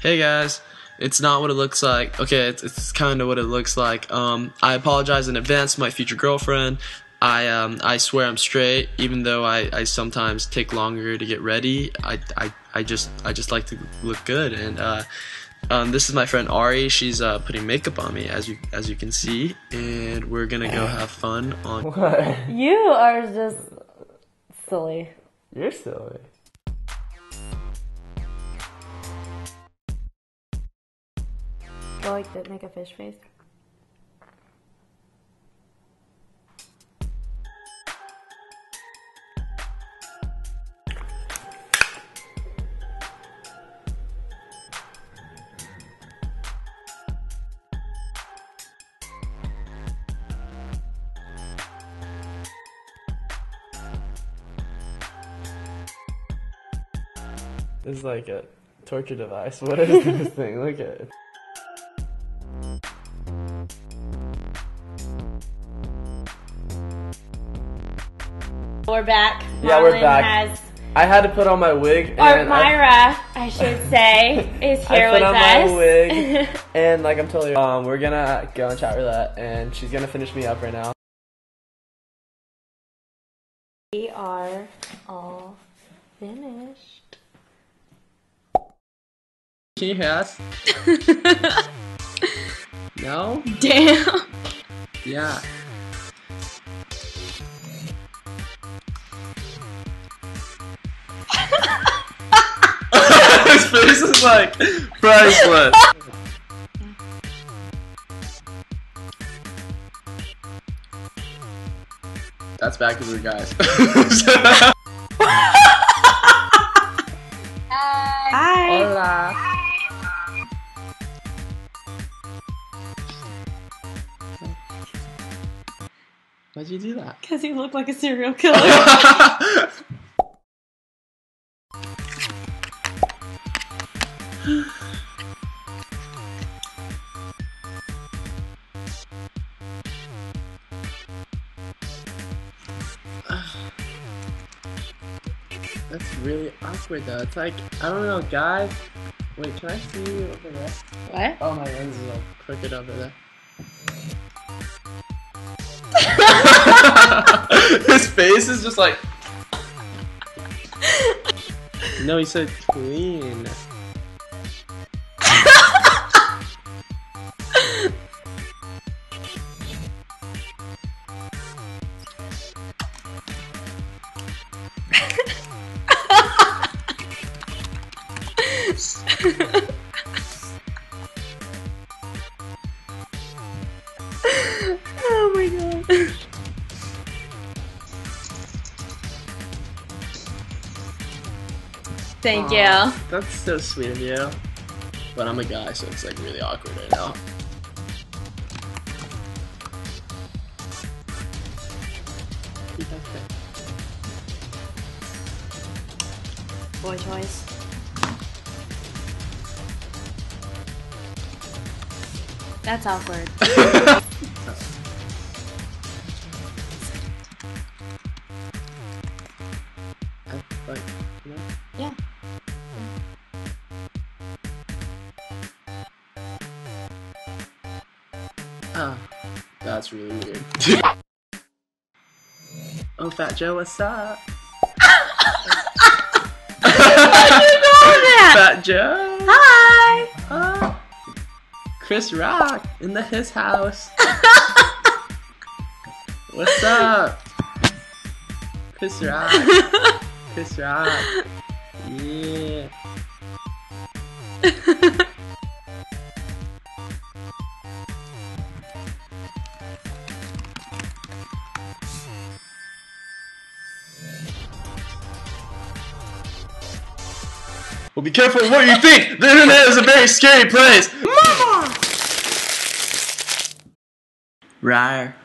Hey guys, it's not what it looks like. Okay, it's, it's kind of what it looks like. Um, I apologize in advance to my future girlfriend. I um, I swear I'm straight, even though I, I sometimes take longer to get ready. I, I, I just I just like to look good, and uh, um, this is my friend Ari. She's uh, putting makeup on me, as you as you can see, and we're gonna go have fun on. What? You are just silly. You're silly. Go like that, make a fish face. This is like a torture device. What is this thing? Look at it. We're back. Yeah, we're back. Has, I had to put on my wig. or and I- Myra, I, should say, is here I put with on us. my wig, and like I'm totally. Um, we're gonna go and chat roulette, and she's gonna finish me up right now. we are all finished. Can you hear us? No. Damn. Yeah. His face is like priceless. That's back to the guys. Why'd you do that? Because you look like a serial killer. That's really awkward though. It's like I don't know, guys. Wait, can I see you over there? what? Oh, my lens is all crooked over there. His face is just like. No, he said clean. Thank Aw, you. That's so sweet of you. But I'm a guy, so it's like really awkward right now. Boy choice. That's awkward. Like, Ah, that's really weird. oh, Fat Joe, what's up? Fat Joe. Hi. Oh, Chris Rock in the his house. What's up? Chris Rock. Chris Rock. Yeah. Well, be careful what you think. The internet is a very scary place. Mama. Ryer.